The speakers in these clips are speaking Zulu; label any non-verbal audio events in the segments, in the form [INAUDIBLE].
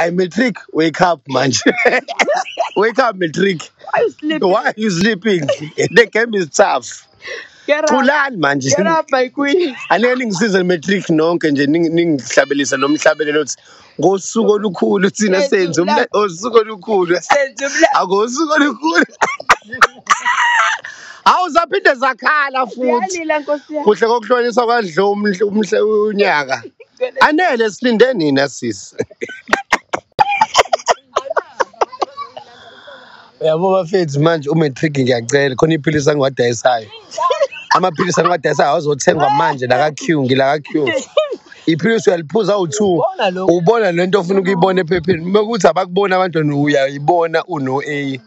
hayi matric wake up manje. [LAUGHS] Wake up matric. Why you sleeping? why are you sleeping? [LAUGHS] The game is tough. Culani manje? Get up, my queen. [LAUGHS] anike ningisize matric nonke nje ning- ningihlabelise nomhlabelelo ukuthi ngosuku olukhulu thina Senze umla- ngosuku olukhulu. Senze umla- akosuku olukhulu. Hawu zaphinde zakhala futhi. Kuhle kokuhloniswa kwadlo umhle unyaka. Anele silinde nina sisi uyabo bafethu manje umatric ngiyacela khona iphilisi angiwadayisayo amaphilisi angiwadayisayo azothengwa manje laka-q ngilaka-q iphilisi uyaliphuza awu-two Ubona lokhu? ubona lento ofuna ukuyibona ephepheni. Uma kuthi abakubona abantwana uyayibona uno-a.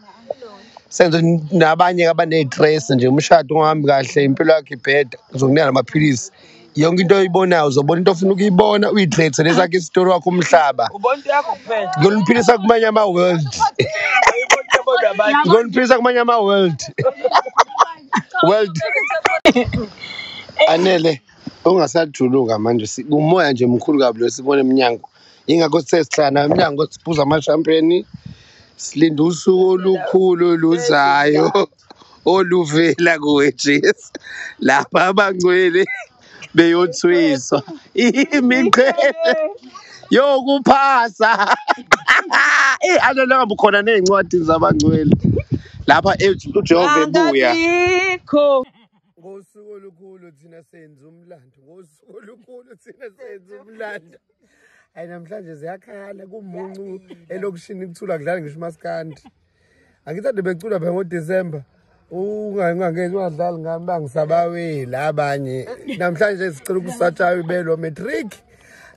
Senze nabanye abaney'tress nje umshado ungahambi kahle impilo yakho ibheda uzokunika namaphilisi. Yonke into oyibonayo uzobona into ofuna ukuyibona uyitrethe lesakho isitori wakho umhlaba. Ubona into yakho kuphela. ngiyoniphilisa kumanye ama-world. [LAUGHS] Ngiyoniphilisa kumanye ama-world world. [LAUGHS] [LAUGHS] Anele ungasajuluka manje. Umoya nje mkhulu kabi lo sibona emnyango. Yingakho sithe sihlala emnyango siphuza amashampeni silinde usuku olukhulu oluzayo [LAUGHS] oluvela kuwe jesu lapha abangcwele beyothwiswa imiqhele yokuphasa. Eh anele ngabe khona nezincwadi zabangcwele. Lapha e- uJehova ebuya. Angabikho. ngosuku olukhulu thina senza umlando ngosuku olukhulu thina senza umlando. Hayi namhlanje ziyakhala kumuncu elokishini kuthula kudlala ngisho umaskandi angithande becula phela ngodisemba. Ungangezi ungadlali ngami bangisabaweli abanye. [LAUGHS] Namhlanje sicela ukusatshayo ibelo matric.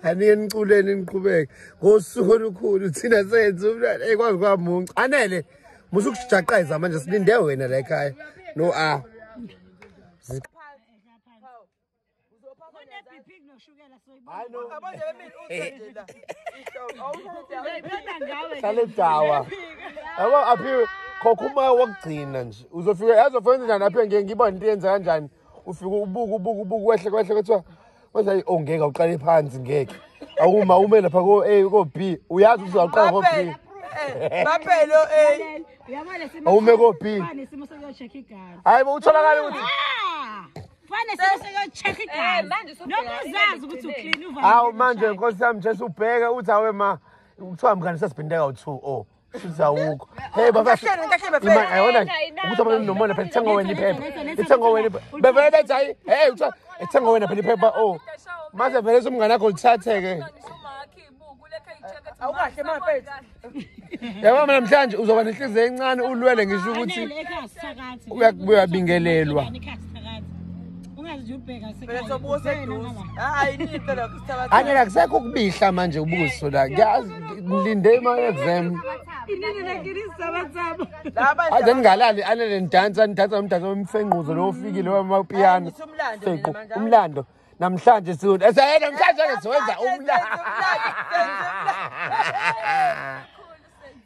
Anike niculeni niqhubeke. Ngosuku olukhulu thina senza umlando ekwazi kwamuncu anele musukushaqayiza manje silinde wena la ekhaya. No a. Abanye bemini usendle la. Ihlobo. Awusho hlale dawa yabo aphi khokha umoya wokugcina nje. Uzofika yazofika njani aphi ngeke ngibone into yenza kanjani? Ufika ubuka ubuka ubuka wehle kwehle kuthiwa kwenza oh ngeke awuqale phansi ngeke. Awuma ume lapha ko A ko B uyazi ukuthi uzaqala ko B Baphelo eh. Awume ko B. nesimo sokuyochecka igazi hayi bo utholakala ukuthi fane simo sokuyochecka igazi manje usubheka noma uzazi ukuthi uclean uvale hawu manje nkosi yami nje ubheke uthi awe ma kuthiwa mngani sesiphindeka u2 oh futhi awukho. Hey baba Kahlele kahle Ima baphela. ayona ukuthi abantu nomona phela ithenga wena iphepha. ithenga wena iphepha. Bevele bethi hayi hey uthiwa ithenga wena phela iphepha. Oh mase vele umngane wakho lithathe-ke Awukahle mafethu. yabo mina namhlanje uzoba nenhliziyo encane ulwele ngisho ukuthi Anele ekhaya sithakathi uya- uyabingelelwa. Ekhaya sithakathi ungazi nje ubheka Phela sobuko seduze. Hayi nini phela kusithabatha. angeke akusekho ukubihla manje ubuso la. Ngiyazi ngilinde ima-exam inini nakini sabatsaba Laba aze ningalali anele nidansa nidansa nomdanso wemfenquzo lo ofikile wamapiyano Hayi, umlando Fequ, mina manje. umlando. Namhlanje siwuthi ese namhlanje ke siwenza umlando.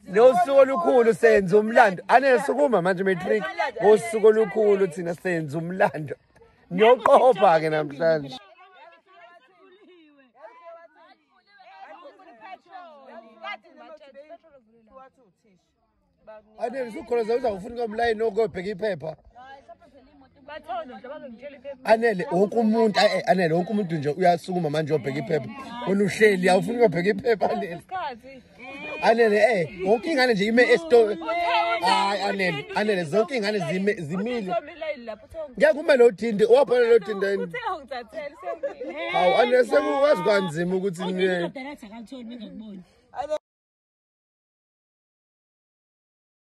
nosuku olukhulu senza umlando. Anele sukuma manje matric. Ngosuku olukhulu thina senza umlando. Niyoqopha-ke namhlanje. Anele sukhona zawuzawufuna komlayini okobheka iphepha. Anele wonke umuntu eh, anele wonke umuntu nje uyasukuma manje uyobheka iphepha. Wena uhleli awufuni ukuyobheka iphepha anele. anele eh wonke ingane nje ime esito hayi anele anele zonke ingane zime zimile. ngeke ume lo dindi owabhala lo yini? hawu anele sekukwazi kanzima ukuthi